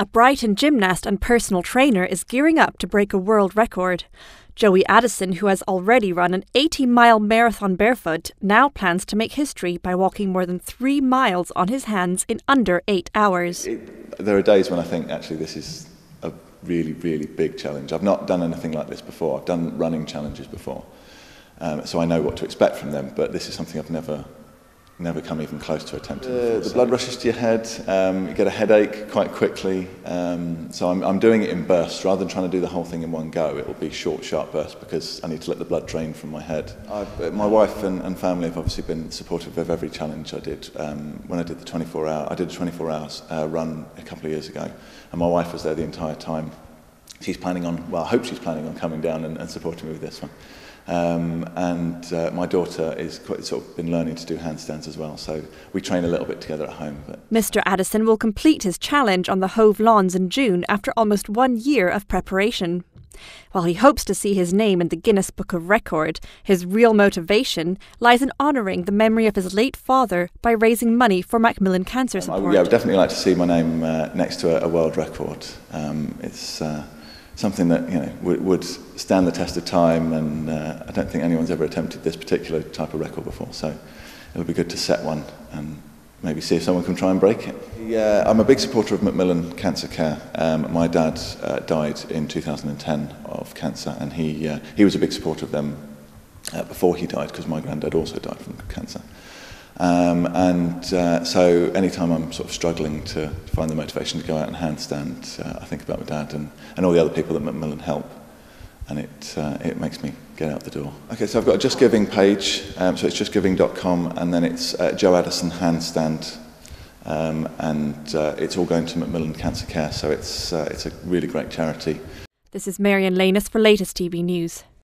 A Brighton gymnast and personal trainer is gearing up to break a world record. Joey Addison, who has already run an 80 mile marathon barefoot, now plans to make history by walking more than three miles on his hands in under eight hours. It, there are days when I think actually this is a really, really big challenge. I've not done anything like this before. I've done running challenges before, um, so I know what to expect from them, but this is something I've never never come even close to attempting. Uh, the blood rushes to your head, um, you get a headache quite quickly. Um, so I'm, I'm doing it in bursts rather than trying to do the whole thing in one go. It will be short, sharp bursts because I need to let the blood drain from my head. I've, uh, my wife and, and family have obviously been supportive of every challenge I did. Um, when I did the 24 hour, I did a 24 hour uh, run a couple of years ago, and my wife was there the entire time She's planning on, well, I hope she's planning on coming down and, and supporting me with this one. Um, and uh, my daughter is quite, sort of been learning to do handstands as well, so we train a little bit together at home. But. Mr. Addison will complete his challenge on the Hove Lawns in June after almost one year of preparation. While he hopes to see his name in the Guinness Book of Record, his real motivation lies in honouring the memory of his late father by raising money for Macmillan Cancer Support. Um, I, yeah, I would definitely like to see my name uh, next to a, a world record. Um, it's uh, something that you know would, would stand the test of time, and uh, I don't think anyone's ever attempted this particular type of record before. So it would be good to set one and maybe see if someone can try and break it. Yeah, I'm a big supporter of Macmillan Cancer Care. Um, my dad uh, died in 2010 of cancer, and he uh, he was a big supporter of them uh, before he died because my granddad also died from cancer. Um, and uh, so anytime I'm sort of struggling to find the motivation to go out and handstand, uh, I think about my dad and, and all the other people that Macmillan help. And it, uh, it makes me get out the door. Okay, so I've got a Just Giving page. Um, so it's justgiving.com and then it's uh, Joe Addison Handstand. Um, and uh, it's all going to Macmillan Cancer Care. So it's, uh, it's a really great charity. This is Marian Lanus for latest TV News.